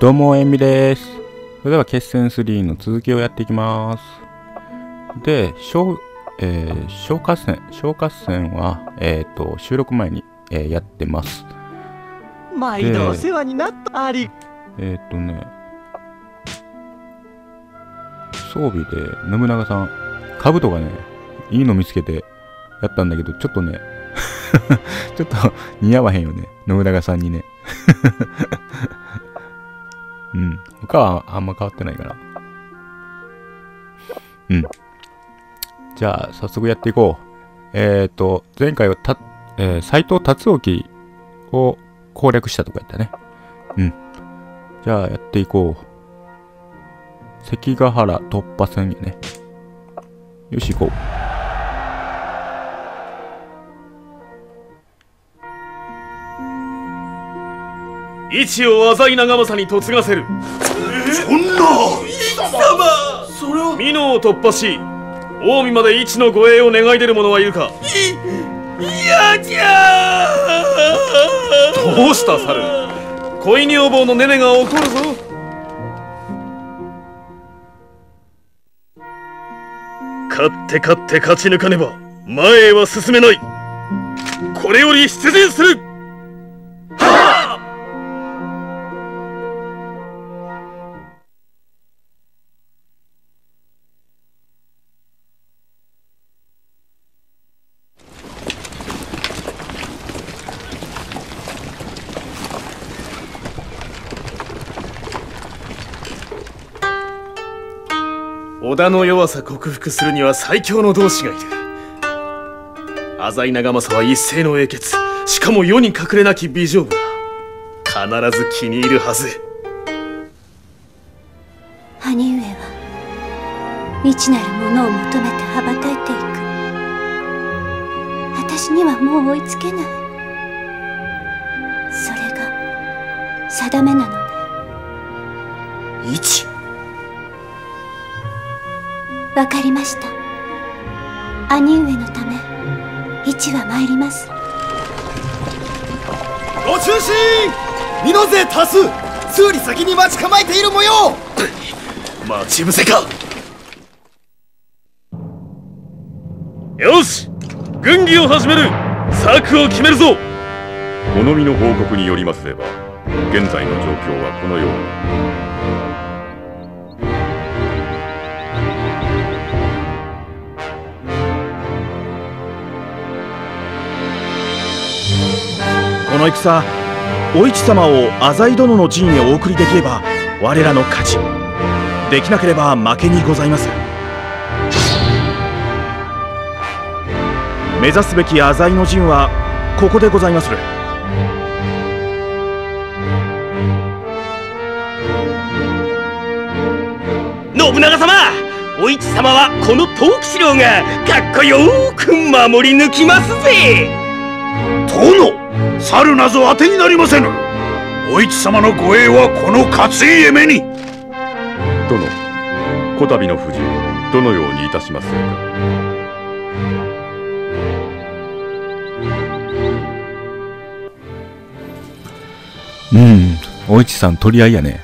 どうも、えみです。それでは決戦3の続きをやっていきます。で、消、えー消火戦、消火戦は、えっ、と、収録前に、えーやってます。毎度お世話になったありえっ、とね、装備で、信長さん、兜がね、いいの見つけてやったんだけど、ちょっとね、ちょっと似合わへんよね、信長さんにね。うん。他はあんま変わってないから。うん。じゃあ、早速やっていこう。えっ、と、前回はた、えー、斎藤達興を攻略したとこやったね。うん。じゃあ、やっていこう。関ヶ原突破戦やね。よし、行こう。位置を浅井長政に嫁がせる。そんな。それは。美濃を突破し近江まで一の護衛を願い出る者はいるか。嫌じゃどうした猿？恋女房のネネが怒るぞ。勝って勝って勝ち抜かねば前へは進めない。これより出陣する織田の弱さ克服するには最強の同志がいる浅井長政は一世の英傑。しかも世に隠れなき美丈夫だ必ず気に入るはず。兄上は未知なるものを求めて羽ばたいていく。私にはもう追いつけない。それが定めなのね一わかりました。兄上のため一は参ります。ご中心身の勢多数数里先に待ち構えている模様。待ち伏せか。よし軍議を始める。策を決めるぞ。好みの報告によりますれば現在の状況はこのようこの戦お市様を浅井殿の陣へお送りできれば我らの勝ち。できなければ負けにございます。目指すべき浅井の陣はここでございまする。信長様お市様はこの藤吉郎がかっこよく守り抜きますぜ。殿猿なぞ当てになりませぬお市様の護衛はこの勝家目に殿こたびの不事をどのようにいたしますかうん。お市さん取り合いやね。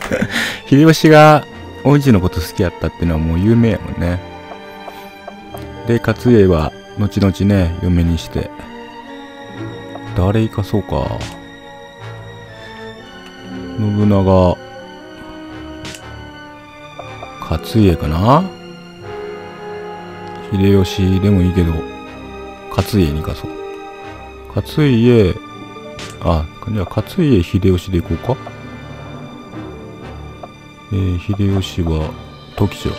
秀吉がお市のこと好きやったっていうのはもう有名やもんね。で、勝家は後々ね、嫁にして。誰生かそうか。信長、勝家かな？秀吉でもいいけど、勝家に生かそう。勝家、あ、じゃあ、勝家秀吉でいこうか。えー、秀吉は、時吉郎。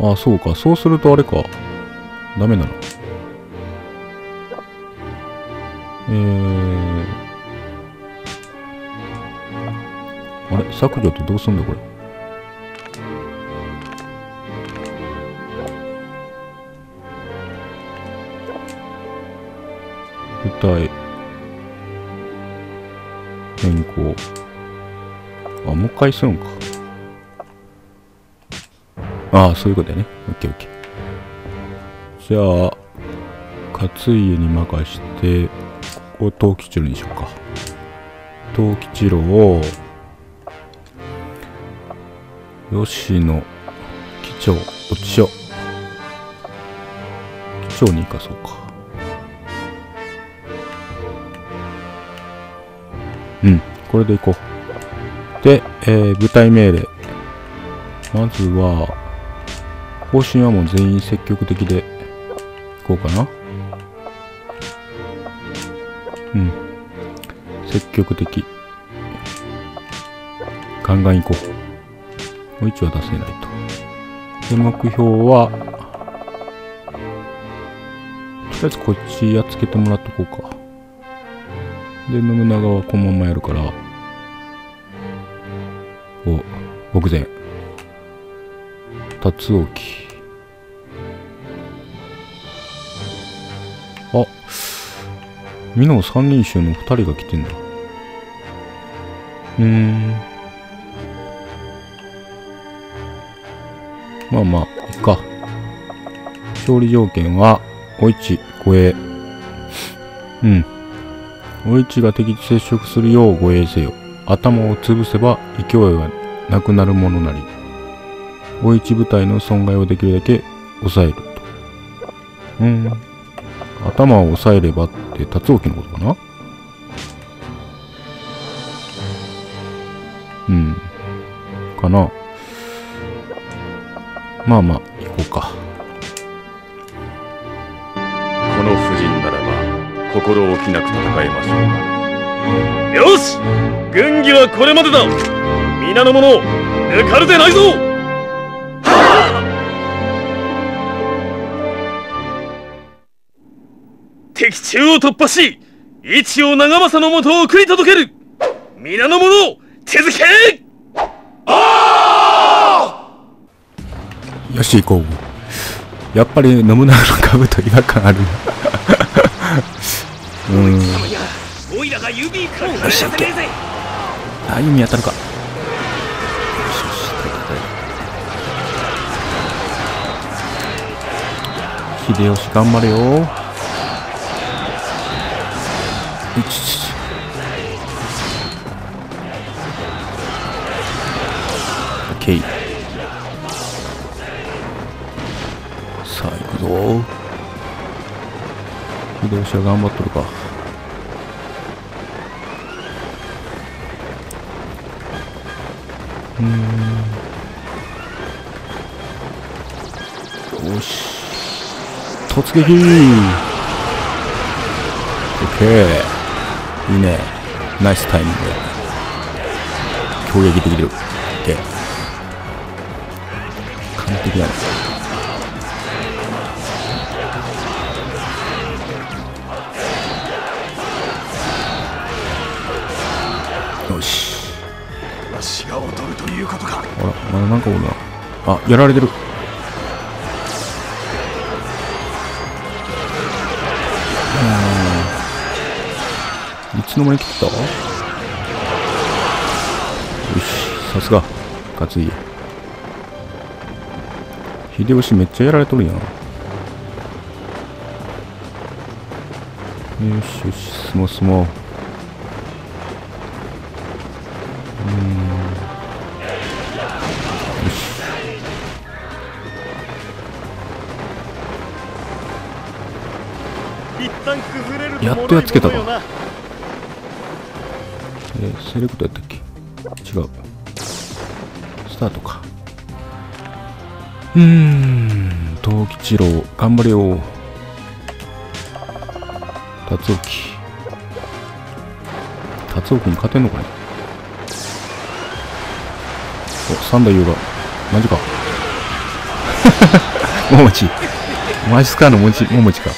うん。あ、そうか。そうするとあれか。ダメなの。削除ってどうすんだこれ？舞台変更。あもう一回するんか。ああそういうことやね。オッケーオッケー。じゃあ勝家に任してここを藤吉郎にしようか。藤吉郎を吉野機長おちよ機長に行かそうか。うんこれで行こう。で、えー、部隊命令。まずは方針はもう全員積極的でいこうかな。うん。積極的。ガンガン行こう。もう一は出せないと。で目標はとりあえずこっちやっつけてもらっとこうか。で信長はこのままやるからお僕前。辰興あ美濃三人衆の二人が来てんだ。うーん。まあまあいっか。勝利条件はお市護衛。うん。お市が敵と接触するよう護衛せよ。頭を潰せば勢いがなくなるものなり。お市部隊の損害をできるだけ抑えると。うん。頭を押さえればって辰沖のことかな。うん。かな。まあまあ、行こうか。この布陣ならば心置きなく戦えましょう。よし!軍議はこれまでだ!皆の者抜かるでないぞ!敵中を突破し一を長政のもとを送り届ける!皆の者手付けよし、行こう。やっぱり信長の兜違和感あるな。うん。おいらが指から離さねえぜあ、弓当たるか。よしよし、秀吉頑張れよ。さあ、行くぞ。秀吉は頑張っとるか。うん。よし。突撃。オッケー。いいね。ナイスタイミング。攻撃できる。オッケー。完璧だね。よし。わしが劣るということか。あらまだなんかおるな。あやられてる。うん。いつの間に切った？よしさすが。勝家秀吉めっちゃやられとるやん。よしよし進もう進もやっとやっつけたか。えセレクトやったっけ？違う。スタートか。うーん。藤吉郎頑張れよ。達興達興に勝てんのかね？お三代優が。マジか。ももち。マジスカーのもち。ももちか。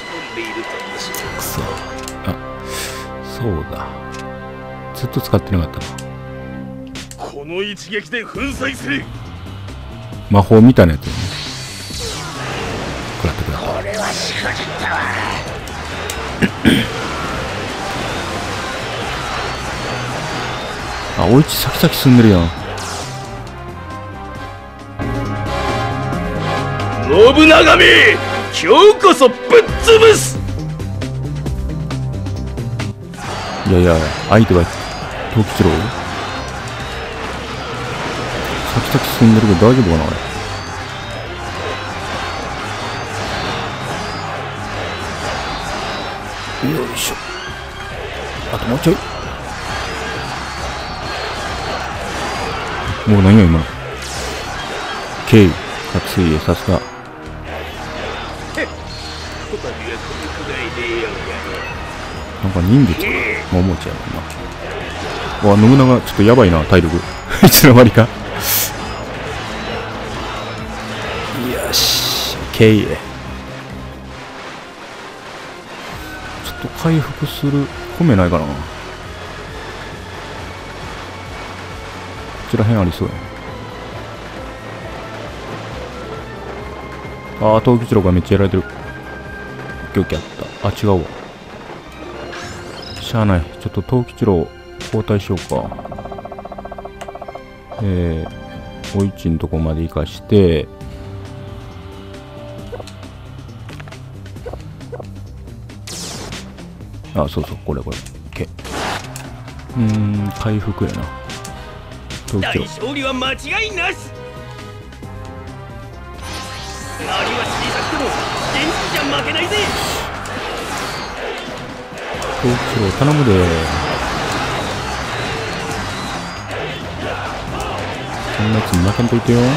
そうだ。ずっと使ってなかったなこの一撃で粉砕する。魔法みたいなやつよね。食らってください。これはしくじったわ。あおいち先々進んでるやん。信長め今日こそぶっ潰すいやいや相手は藤吉郎先々進んでるけど大丈夫かな俺よいしょあともうちょいもう何や今の K 熱いさすがなんか人月かな桃ちゃやもんなわ信長ちょっとやばいな体力。いつの間にか。よし K ちょっと回復する。米ないかな。こちら辺ありそうや。ああ東吉郎がめっちゃやられてる。オッケーオッケーあった。あ違うわ。しゃあない。ちょっと東吉郎交代しようか。えー、お市んとこまで行かして。あそうそうこれこれ。OK うーん回復やな。東大京勝利は間違いなし。周りは小さくても元気じゃ負けないぜ。東京頼むでそんなやつに負けんといてよ。もう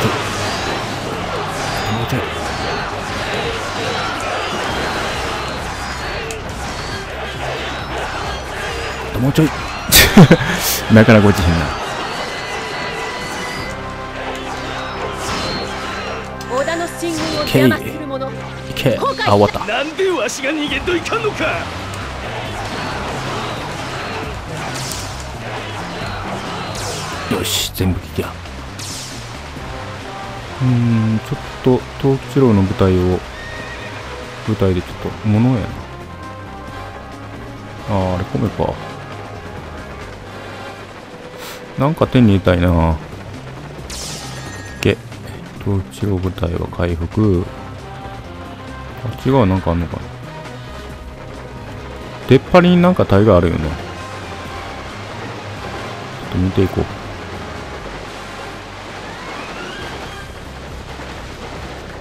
ちょいもうちょいあともうちょい。なかなか落ちひんな進軍を邪魔する者いけあ終わった。なんでわしが逃げんといかんのか。よし全部聞きやうーんちょっと東吉郎の舞台を舞台でちょっと物やなあーあれ米かなんか手に入れたいな。け東吉郎舞台は回復。あ違うなんかあんのかな。出っ張りになんか大概あるよね。ちょっと見ていこ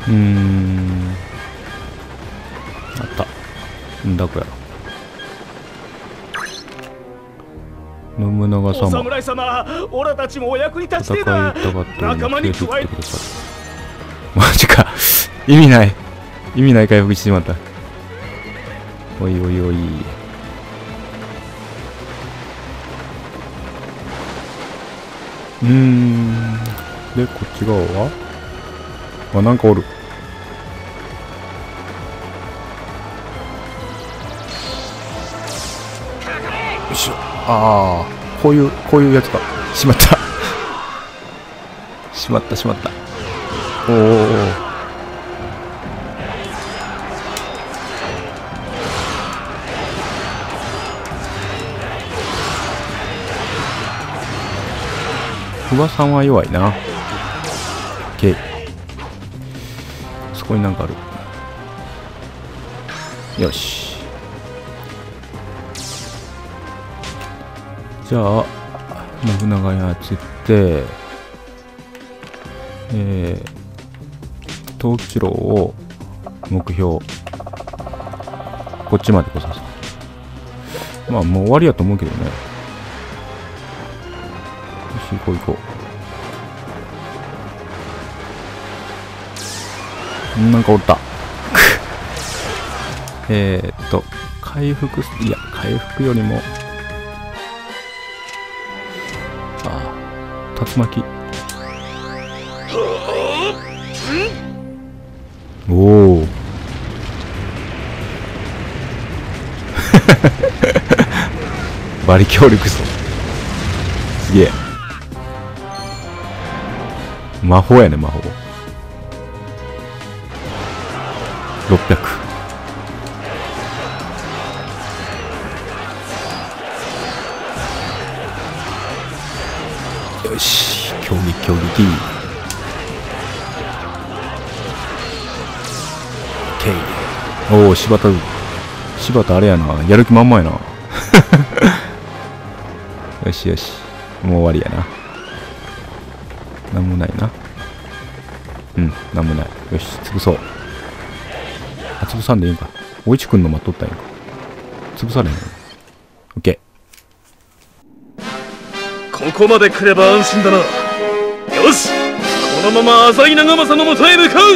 う。うーん。あった。んだこやろ。信長お様侍様オラたちもお役に立ち戦いてえ仲間に加えてください意味ない。意味ない回復してしまった。おいおいおい。うん。でこっち側は？あなんかおる。よいしょ。ああこういうこういうやつか。しまった。しまったしまった。おーおーおー久保さんは弱いな。OK そこになんかある。よし。じゃあ信長に操ってえー、東吉郎を目標こっちまで来さすまあもう終わりやと思うけどね。行こう行こう。なんかおった。えっと回復いや回復よりもああ竜巻。おお。バリ強力そうすげえ。魔法やね魔法600よし競技競技 D OK おお、柴田、柴田あれやな。やる気満々やな。よしよし。もう終わりやな。なんもないな。うん、なんもない。よし、潰そう。あ、潰さんでいいんか。おいちくんの待っとったんやんか。潰されへん。オッケここまで来れば安心だなよしこのまま浅井長政のもとへ向かう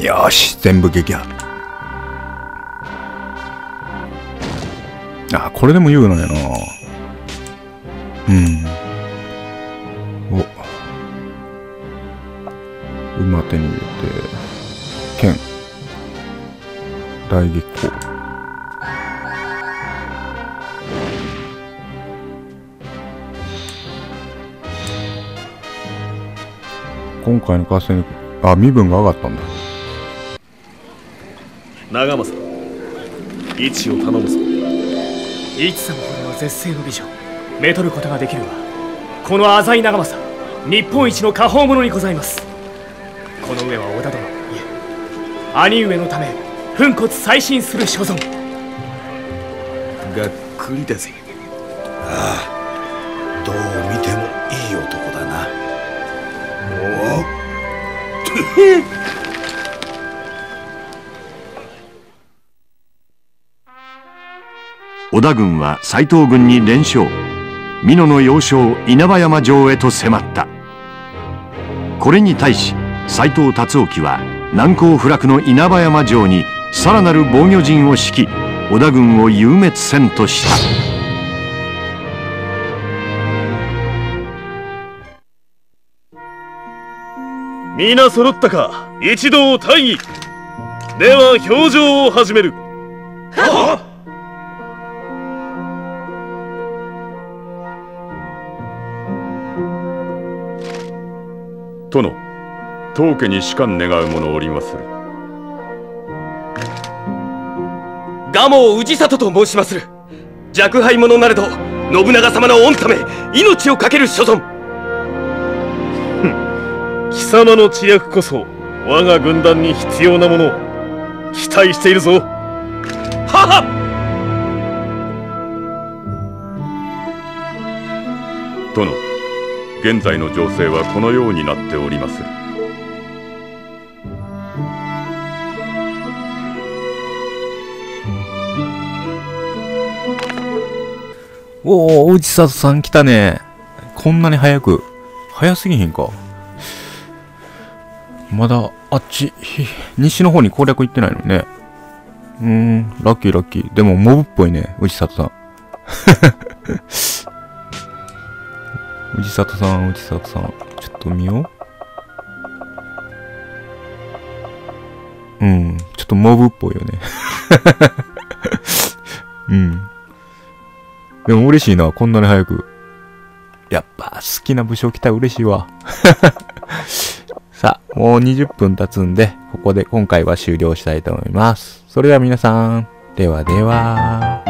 ー。よし、全部撃破。これでも言うのやな。うん。お。馬手に入れて、剣。大撃砲。今回の合戦、あ、身分が上がったんだ。長政位置を頼むぞイチ様ほどの絶世の美女めとることができるわこの浅井長政日本一の果報者にございます。この上は織田殿いえ兄上のため粉骨再審する所存。がっくりだぜ。ああどう見てもいい男だな。おお織田軍は斎藤軍に連勝。美濃の要衝稲葉山城へと迫った。これに対し斎藤達興は難攻不落の稲葉山城にさらなる防御陣を敷き織田軍を誘滅せんとした。皆揃ったか。一同大義では表情を始める殿当家に仕官願う者おりまする。蒲生氏里と申しまする。若輩者なれど信長様の御ため命を懸ける所存。貴様の知略こそ我が軍団に必要なもの期待しているぞ。はは殿現在の情勢はこのようになっておりまするおお、内里さん来たね。こんなに早く。早すぎへんか。まだ、あっち、西の方に攻略行ってないのね。うーん、ラッキーラッキー。でも、モブっぽいね、内里さん。内里さん、内里さん。ちょっと見よう。うん、ちょっとモブっぽいよね。うん。でも嬉しいな、こんなに早く。やっぱ好きな武将来たら嬉しいわ。さあ、もう20分経つんで、ここで今回は終了したいと思います。それでは皆さん、ではでは。